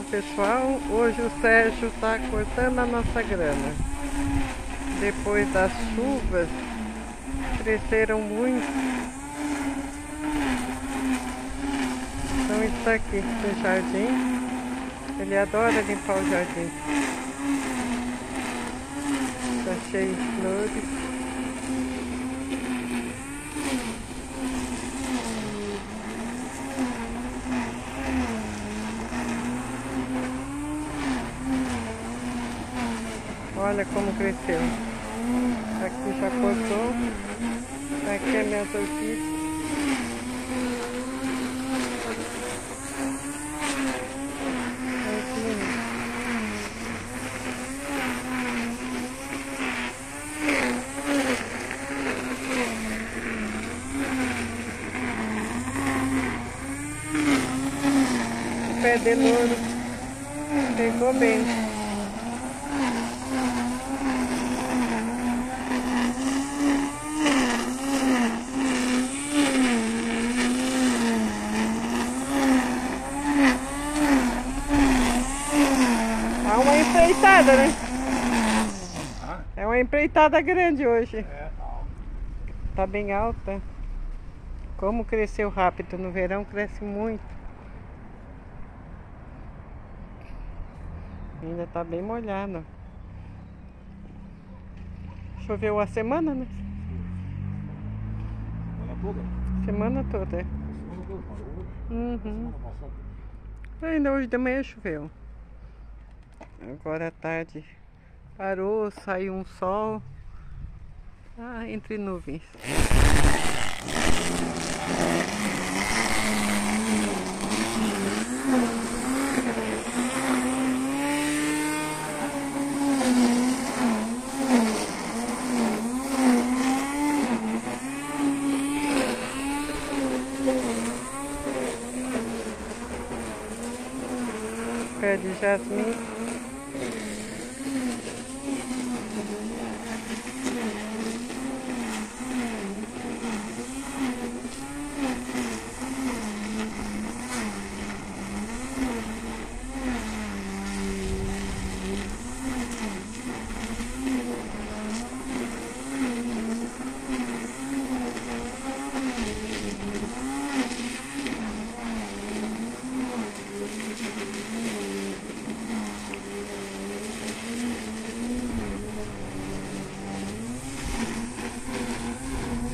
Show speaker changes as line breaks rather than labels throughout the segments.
Olá pessoal, hoje o Sérgio está cortando a nossa grana. Depois das chuvas, cresceram muito. Então está aqui o jardim. Ele adora limpar o jardim. Está cheio de flores. Olha como cresceu. Aqui já cortou. Aqui é minha. O pé de louro pegou bem. Empreitada, né? É uma empreitada grande hoje. É, tá. Bem alta. Como cresceu rápido no verão, cresce muito. Ainda tá bem molhado. Choveu a semana, né?
Semana toda?
Semana toda.
Semana toda?
Uhum. Ainda hoje de manhã choveu. Agora à tarde parou, saiu um sol ah, entre nuvens. Pé de jasmim.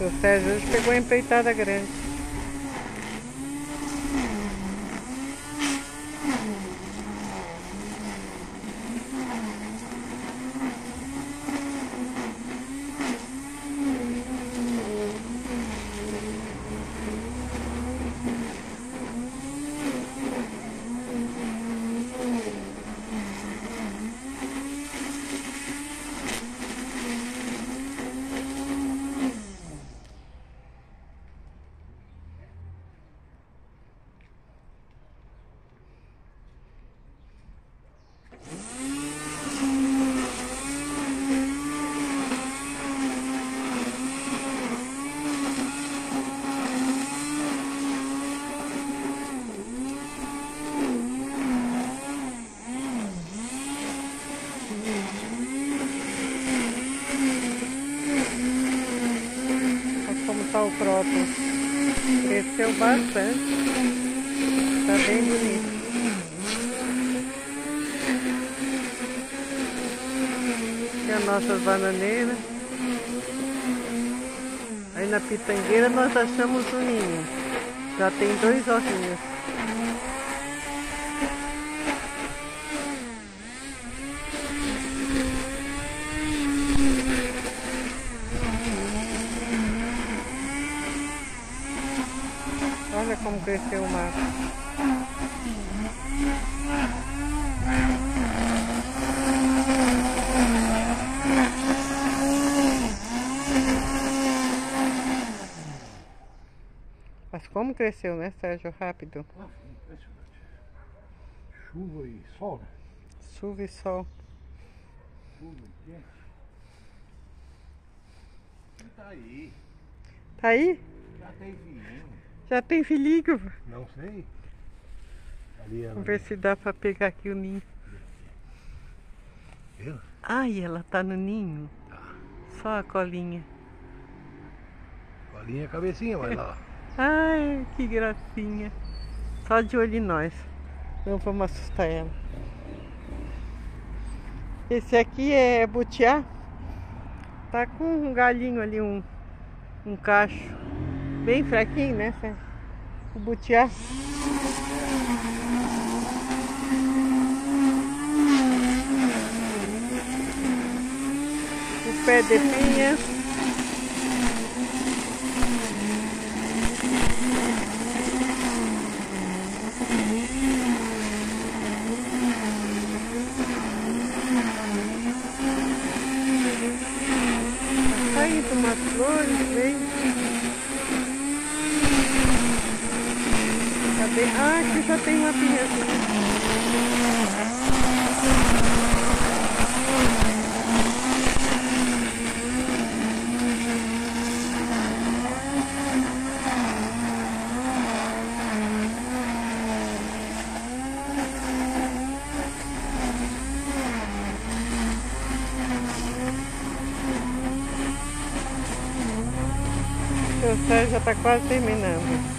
Seu Sérgio hoje pegou a empreitada grande. O próprio. Cresceu bastante. Tá bem bonito. Aqui as nossas bananeiras. Aí na pitangueira nós achamos um ninho. Já tem dois ovinhos. Olha como cresceu o mato. Mas como cresceu, né, Sérgio? Rápido.
Ah, impressionante. Chuva e sol, né?
Chuva e sol.
Chuva e quente. Tá aí.
Tá aí?
Já tem vinho.
Já tem filhinho?
Não sei.
Vamos ver se dá pra pegar aqui o ninho.
Viu?
Ai, ela tá no ninho.
Tá.
Só a colinha.
Colinha a cabecinha, vai lá.
Ai, que gracinha. Só de olho em nós. Não vamos assustar ela. Esse aqui é butiá. Tá com um galinho ali, um, um cacho. Bem fraquinho, né? O butiá. O pé de pinha. Saindo umas flores, bem. Cadê? Ah, aqui já tem uma pinhazinha. O céu já está quase terminando.